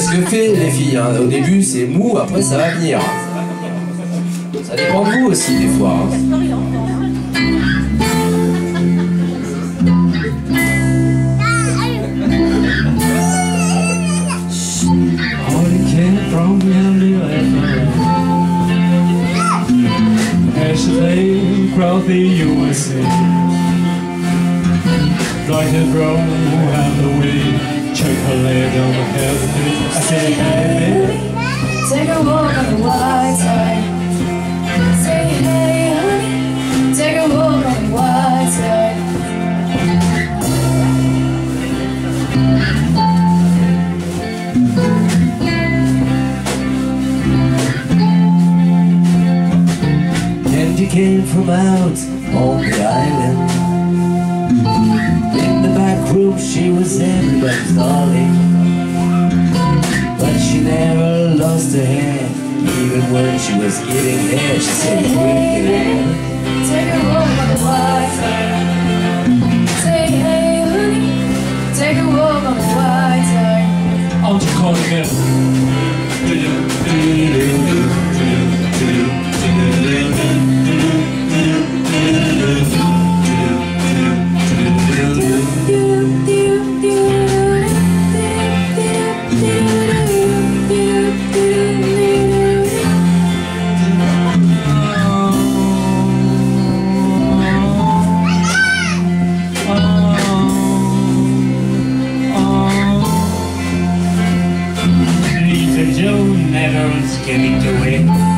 ce que fait les filles. Hein. Au début, c'est mou, après, ça va venir. Ça dépend de vous aussi, des fois. Hein. Check her leg on the head I said, hey, baby Take a walk on the white side Say, hey, honey Take a walk on the white side Candy came from out on the island she was everybody's darling But she never lost her head Even when she was getting there She said, hey, Take a walk on the side. Say, hey, honey Take a walk on the side. I'll just call again do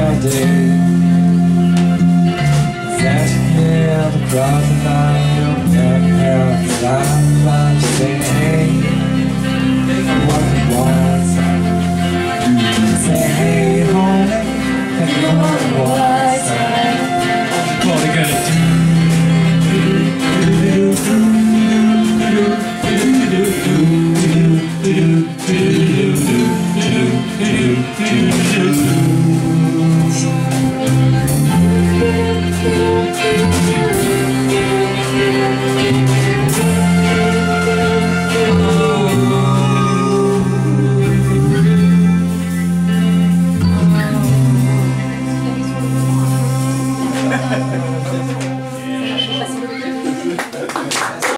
do do do do